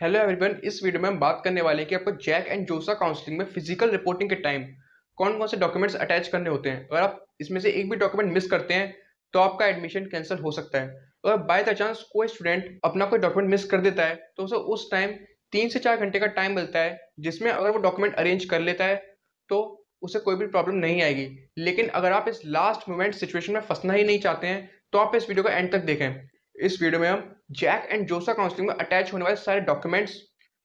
Hello everyone इस video में हम बात करने वाले हैं कि आपको जैक एंड जोसा काउंसलिंग में फ़िज़िकल रिपोर्टिंग के टाइम कौन कौन से डॉक्यूमेंट्स अटैच करने होते हैं। अगर आप इसमें से एक भी डॉक्यूमेंट मिस करते हैं तो आपका एडमिशन कैंसिल हो सकता है। अगर बाय द चांस कोई स्टूडेंट अपना कोई डॉक्यूमेंट मिस कर देता है तो उसे उस टाइम तीन से चार घंटे का टाइम मिलता है, जिसमें अगर वो डॉक्यूमेंट अरेंज कर लेता है तो उसे कोई भी प्रॉब्लम नहीं आएगी। लेकिन अगर आप इस लास्ट मोमेंट सिचुएशन में फंसना ही नहीं चाहते हैं तो आप इस वीडियो को एंड तक देखें। इस वीडियो में हम जैक एंड जोसा काउंसलिंग में अटैच होने वाले सारे डॉक्यूमेंट्स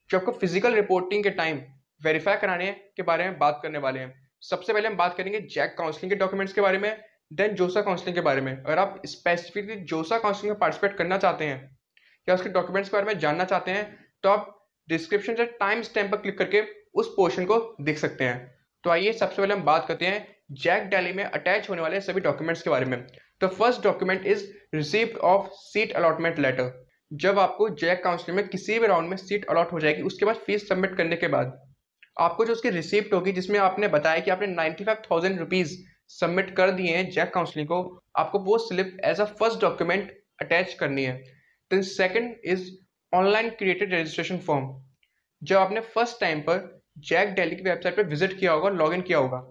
जो आपको फ़िज़िकल रिपोर्टिंग के टाइम वेरीफाई कराने के बारे में बात करने वाले हैं। सबसे पहले हम बात करेंगे जैक काउंसलिंग के डॉक्यूमेंट्स के बारे में, देन जोसा काउंसलिंग के बारे में। अगर आप स्पेसिफिकली जोसा काउंसलिंग में पार्टिसिपेट करना चाहते हैं या उसके डॉक्यूमेंट्स के बारे में जानना चाहते हैं तो आप डिस्क्रिप्शन से टाइम स्टैम्प पर क्लिक करके उस पोर्शन को देख सकते हैं। तो आइए सबसे पहले हम बात करते हैं जैक डेली में अटैच होने वाले सभी डॉक्यूमेंट्स के बारे में। The first document is receipt of seat allotment letter जब आपको जैक काउंसलिंग में किसी भी राउंड में सीट अलॉट हो जाएगी, उसके बाद फ़ीस सबमिट करने के बाद, आपको जो उसकी रिसिप्ट होगी, जिसमें आपने बताया कि आपने ninety five thousand rupees submit कर दिए हैं जैक काउंसलिंग को, आपको वो slip as a first document attach करनी है। Then second is online created registration form जब आपने फ़र्स्ट टाइम पर जैक डेली की वेबसाइट पर विज़िट किया होगा लॉग इन किया होगा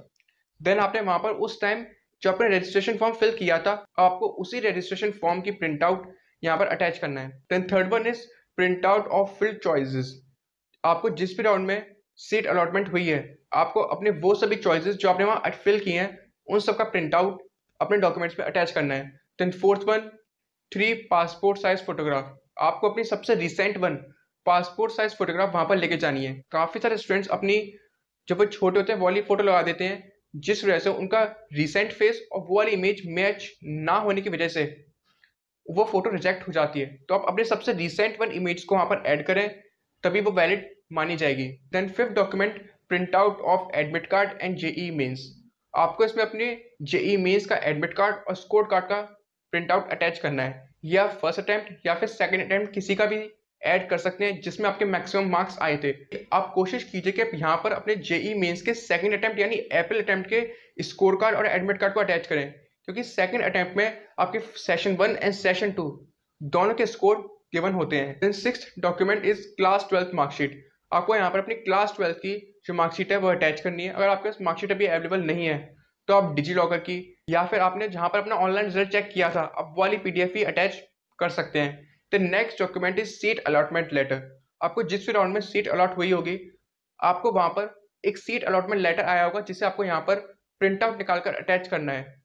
देन आपने वहाँ पर उस टाइम जो आपने रजिस्ट्रेशन फॉर्म फिल किया था, आपको उसी रजिस्ट्रेशन फॉर्म की प्रिंट आउट यहाँ पर अटैच करना है। Then third one is print out of filled choices आपको जिस भी राउंड में सीट अलॉटमेंट हुई है, आपको अपने वो सभी चॉइसेस जो आपने वहाँ फिल किए हैं, उन सब का प्रिंट आउट अपने डॉक्यूमेंट्स में अटैच करना है। Then fourth one three passport size photograph आपको अपनी सबसे recent one passport size photograph वहाँ पर लेके जानी है। काफ़ी सारे स्टूडेंट्स अपनी, जब वो छोटे होते हैं वाली फ़ोटो लगा देते हैं जिस वजह से उनका रिसेंट फेस और वो वाली इमेज मैच ना होने की वजह से वो फ़ोटो रिजेक्ट हो जाती है। तो आप अपने सबसे रिसेंट वन इमेज को वहाँ पर ऐड करें, तभी वो वैलिड मानी जाएगी। Then fifth document print out of admit card and JEE mains आपको इसमें अपने जेई मेन्स का एडमिट कार्ड और स्कोर कार्ड का प्रिंट आउट अटैच करना है, या फ़र्स्ट अटैम्प्ट या फिर सेकेंड अटैम्प्ट किसी का भी ऐड कर सकते हैं, जिसमें आपके मैक्सिमम मार्क्स आए थे। आप कोशिश कीजिए कि आप यहाँ पर अपने जेई मेंस के सेकंड अटेम्प्ट यानी एपल अटेम्प्ट के स्कोर कार्ड और एडमिट कार्ड को अटैच करें। क्योंकि सेकंड अटेम्प्ट में आपके session one and session two दोनों के स्कोर गिवन होते हैं। Six document is class twelfth marksheet आपको यहाँ पर अपनी क्लास ट्वेल्थ की जो मार्कशीट है, वो अटैच करनी है। अगर आपके पास मार्कशीट अभी अवेलेबल नहीं है तो आप डिजी लॉकर की या फिर आपने जहाँ पर अपना ऑनलाइन रिज़ल्ट चेक किया था, आप वाली पीडीएफ ही अटैच कर सकते हैं। The next document is seat allotment letter आपको जिस भी राउंड में सीट अलॉट हुई होगी, आपको वहाँ पर एक सीट अलॉटमेंट लेटर आया होगा, जिसे आपको यहाँ पर प्रिंट आउट निकाल कर अटैच करना है।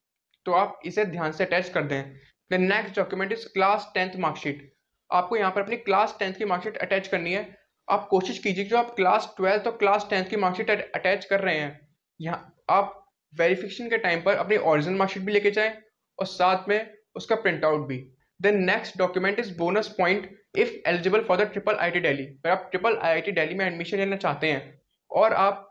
तो आप इसे ध्यान से अटैच कर दें। The next document is class tenth marksheet आपको यहाँ पर अपनी क्लास टेंथ की मार्कशीट अटैच करनी है। आप कोशिश कीजिए जो आप क्लास ट्वेल्थ और क्लास टेंथ की मार्कशीट अटैच कर रहे हैं, यहाँ आप वेरिफिकेशन के टाइम पर अपनी ओरिजिनल मार्कशीट भी लेके जाएँ और साथ में उसका प्रिंट आउट भी। Then next document is bonus point if eligible for the triple IIT Delhi अगर आप triple I I T Delhi में एडमिशन लेना चाहते हैं और आप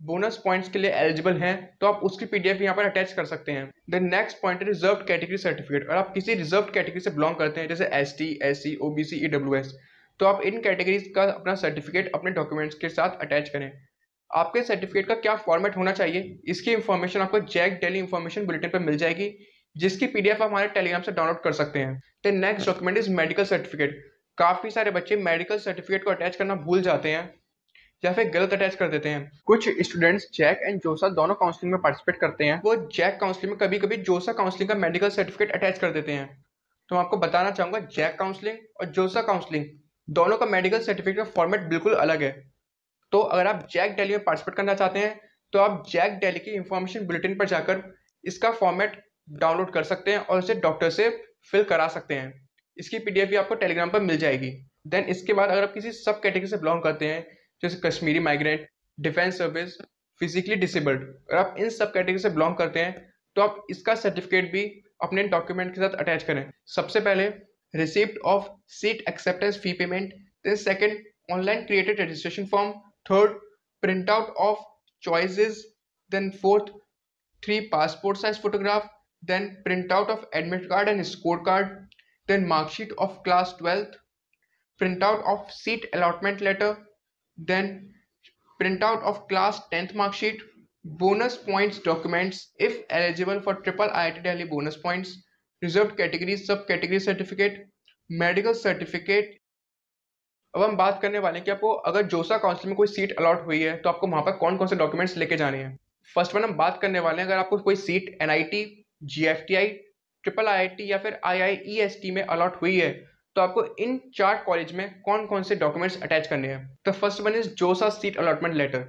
बोनस पॉइंट्स के लिए एलिजिबल हैं तो आप उसकी पीडीएफ यहाँ पर अटैच कर सकते हैं। The next point reserve category certificate अगर आप किसी रिज़र्व कैटेगरी से बिलोंग करते हैं, जैसे S T S C O B C E W S तो आप इन कैटेगरीज का अपना सर्टिफिकेट अपने डॉक्यूमेंट्स के साथ अटैच करें। आपके सर्टिफिकेट का क्या फॉर्मेट होना चाहिए, इसकी इंफॉर्मेशन आपको जैक डेली इंफॉर्मेशन बुलेटिन पर मिल जाएगी। जिसकी पीडीएफ हमारे टेलीग्राम से डाउनलोड कर सकते हैं। तो next document is medical certificate काफ़ी सारे बच्चे मेडिकल सर्टिफिकेट को अटैच करना भूल जाते हैं या फिर गलत अटैच कर देते हैं। कुछ स्टूडेंट्स जैक एंड जोसा दोनों काउंसलिंग में पार्टिसिपेट करते हैं। वो जैक काउंसलिंग में कभी कभी जोसा काउंसलिंग का मेडिकल सर्टिफिकेट अटैच कर देते हैं। तो मैं आपको बताना चाहूँगा जैक काउंसलिंग और जोसा काउंसलिंग दोनों का मेडिकल सर्टिफिकेट का फॉर्मेट बिल्कुल अलग है। तो अगर आप जैक डेली में पार्टिसिपेट करना चाहते हैं तो आप जैक डेली की इंफॉर्मेशन बुलेटिन पर जाकर इसका फॉर्मेट डाउनलोड कर सकते हैं और उसे डॉक्टर से फिल करा सकते हैं। इसकी पीडीएफ भी आपको टेलीग्राम पर मिल जाएगी। देन इसके बाद अगर आप किसी सब कैटेगरी से बिलोंग करते हैं, जैसे Kashmiri migrant defence service physically disabled अगर आप इन सब कैटेगरी से बिलोंग करते हैं तो आप इसका सर्टिफिकेट भी अपने डॉक्यूमेंट के साथ अटैच करें। सबसे पहले receipt of seat acceptance fee payment then second online created registration form third print out of choices then fourth three passport size photograph then printout of admit card and scorecard, then mark sheet of class 12th, printout of seat allotment letter, then printout of class 10th mark sheet, bonus points documents if eligible for triple IIT Delhi bonus points, reserved category subcategory certificate, medical certificate, अब हम बात करने वाले हैं कि आपको अगर जोसा काउंसिल में कोई सीट अलॉट हुई है तो आपको वहाँ पर कौन कौन से डॉक्यूमेंट्स लेके जाने हैं फ़र्स्ट वन हम बात करने वाले हैं अगर आपको कोई seat T G F T I triple I I T या फिर आई टी में अलॉट हुई है तो आपको इन चार कॉलेज में कौन कौन से डॉक्यूमेंट्स अटैच करने हैं? तो first one is JoSAA seat allotment letter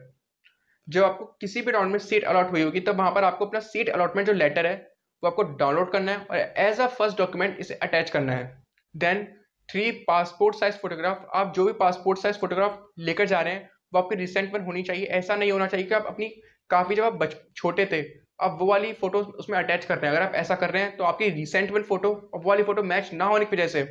जब आपको किसी भी राउंड में सीट अलॉट हुई होगी, तब वहाँ पर आपको अपना सीट अलॉटमेंट जो लेटर है, वो आपको डाउनलोड करना है और एज अ फ़र्स्ट डॉक्यूमेंट इसे अटैच करना है। Then three passport size photograph आप जो भी पासपोर्ट साइज़ फोटोग्राफ लेकर जा रहे हैं, वो आपकी रिसेंट पर होनी चाहिए। ऐसा नहीं होना चाहिए कि आप अपनी, काफ़ी जब आप छोटे थे आप वो वाली फ़ोटो उसमें अटैच करते हैं। अगर आप ऐसा कर रहे हैं तो आपकी रिसेंट वन फ़ोटो वो वाली फ़ोटो मैच ना होने की वजह से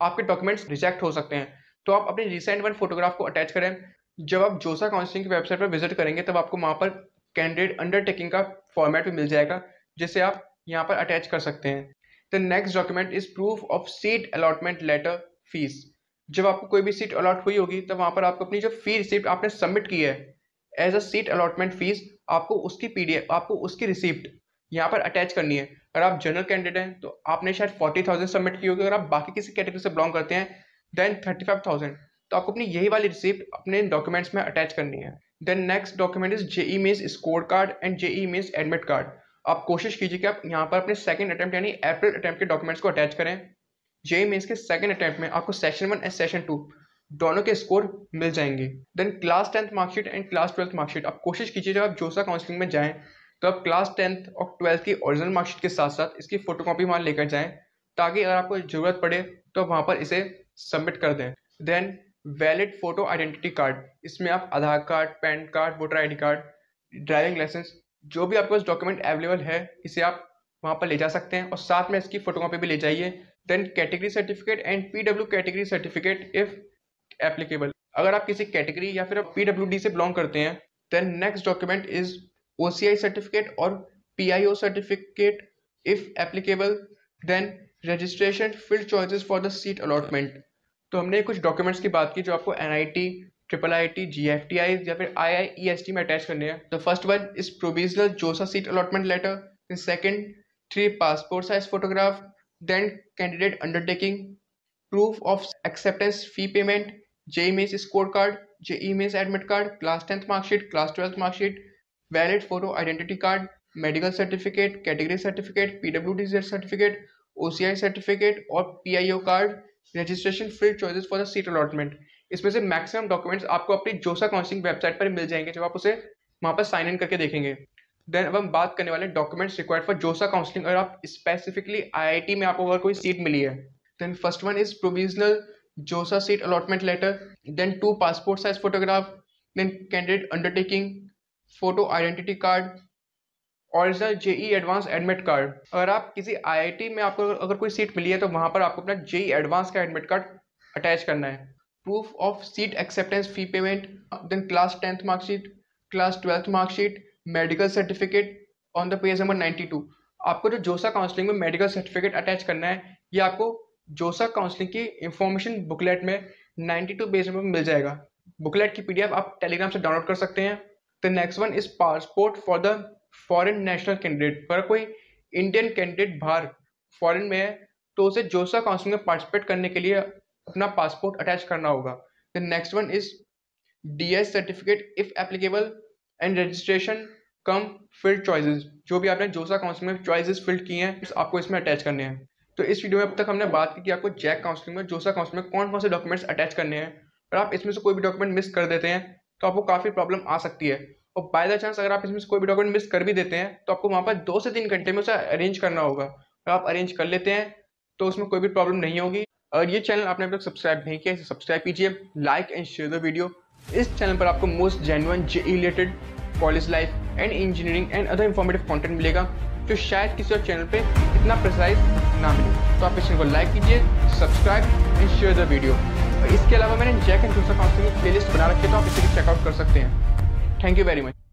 आपके डॉक्यूमेंट्स रिजेक्ट हो सकते हैं। तो आप अपनी रिसेंट वन फोटोग्राफ को अटैच करें। जब आप जोसा काउंसिलिंग की वेबसाइट पर विज़िट करेंगे, तब आपको वहाँ पर कैंडिडेट अंडरटेकिंग का फॉर्मेट भी मिल जाएगा, जिसे आप यहाँ पर अटैच कर सकते हैं। The next document is proof of seat allotment letter fees जब आपको कोई भी सीट अलॉट हुई होगी, तब वहाँ पर आपको अपनी जो फ़ी रिसिप्ट आपने सबमिट की है as a seat allotment fees आपको उसकी पी आपको उसकी रिसिप्ट यहाँ पर अटैच करनी है। अगर आप जनरल कैंडिडेट हैं तो आपने शायद फोर्टी थाउज़ेंड सबमिट की होगी। अगर आप बाकी किसी कैटेगरी से बिलोंग करते हैं देन थर्टी फाइव थाउज़ेंड तो आपको अपनी यही वाली रिसिप्ट अपने डॉक्यूमेंट्स में अटैच करनी है। Then next document is JEE mains score card and JEE mains admit card आप कोशिश कीजिए कि आप यहाँ पर अपने सेकंड अटेम्प्ट यानी अप्रैल अटेम्प्ट के डॉक्यूमेंट्स को अटैच करें। जेई मीन्स के सेकंड अटैम्प्ट में आपको session one and session two दोनों के स्कोर मिल जाएँगे। Then class tenth marksheet and class twelfth marksheet आप कोशिश कीजिए जब आप जोसा काउंसलिंग में जाएँ तो आप क्लास टेंथ और ट्वेल्थ की ओरिजिनल मार्कशीट के साथ साथ इसकी फोटोकॉपी वहाँ लेकर जाएँ, ताकि अगर आपको ज़रूरत पड़े तो आप वहाँ पर इसे सबमिट कर दें। Then valid photo identity card इसमें आप Aadhaar card PAN card voter ID card driving licence जो भी आपके पास डॉक्यूमेंट अवेलेबल है, इसे आप वहाँ पर ले जा सकते हैं। और साथ में इसकी फोटोकॉपी भी ले जाइए। Then category certificate and P category certificate if applicable अगर आप किसी कैटेगरी या फिर आप पी डब्ल्यू डी से बिलोंग करते हैं then next document is O certificate और P certificate if applicable then registration field choices for the seat allotment तो हमने कुछ डॉक्यूमेंट्स की बात की जो आपको N I T triple I T G F T I या फिर I I E S T में अटैच करने हैं। The first one is provisional JoSAA seat allotment letter second three passport size photograph then candidate undertaking proof of acceptance fee payment JEE mains score card JEE mains admit card class tenth marksheet class twelfth marksheet valid photo identity card medical certificate category certificate P W D certificate O certificate और P card registration field choices for the seat allotment इसमें से maximum documents आपको अपनी जोसा counselling website पर मिल जाएँगे, जब आप उसे वहाँ पर साइन इन करके देखेंगे। देन अब हम बात करने वाले documents required for JoSAA counselling अगर आप स्पेसिफिकली आईआईटी में आपको अगर कोई सीट मिली है then first one is provisional JoSAA seat allotment letter then two passport size photograph then candidate undertaking photo identity card original JEE advanced admit card अगर आप किसी आईआईटी में आपको अगर कोई सीट मिली है तो वहाँ पर आपको अपना जेई एडवांस का एडमिट कार्ड अटैच करना है। Proof of seat acceptance fee payment then class tenth marksheet class twelfth marksheet medical certificate on the page number ninety two आपको जो जोसा काउंसलिंग में मेडिकल सर्टिफिकेट अटैच करना है, ये आपको जोसा काउंसलिंग की इंफॉर्मेशन बुकलेट में नाइन्टी टू पेज नंबर मिल जाएगा। बुकलेट की पीडीएफ आप टेलीग्राम से डाउनलोड कर सकते हैं। The next one is passport for the foreign national candidate पर कोई इंडियन कैंडिडेट बाहर फॉरेन में है तो उसे जोसा काउंसिल में पार्टिसिपेट करने के लिए अपना पासपोर्ट अटैच करना होगा। The next one is D S certificate if applicable and registration cum field choices जो भी आपने जोसा काउंसिल में चॉइसेस फिल्ड किए हैं, आपको इसमें अटैच करने हैं। तो इस वीडियो में अब तक हमने बात की कि आपको जैक काउंसिलिंग में जोसा काउंसिल में कौन कौन से डॉक्यूमेंट्स अटैच करने हैं। और आप इसमें से कोई भी डॉक्यूमेंट मिस कर देते हैं तो आपको काफ़ी प्रॉब्लम आ सकती है। और बाय द चांस अगर आप इसमें से कोई भी डॉक्यूमेंट मिस कर भी देते हैं तो आपको वहाँ पर दो से तीन घंटे में उसे अरेंज करना होगा। अगर आप अरेंज कर लेते हैं तो उसमें कोई भी प्रॉब्लम नहीं होगी। और ये चैनल आपने अभी तक सब्सक्राइब नहीं किया सब्सक्राइब कीजिए like and share the video इस चैनल पर आपको most genuine JEE related college life and engineering and other informative content मिलेगा। जो शायद किसी और चैनल पे इतना प्रिसाइज ना मिले। तो आप इस चैनल को लाइक कीजिए subscribe and share the video और इसके अलावा मैंने जैक एंड दूसरा काउंसिलिंग प्लेलिस्ट बना रखी है तो आप इसे भी चेकआउट कर सकते हैं। Thank you very much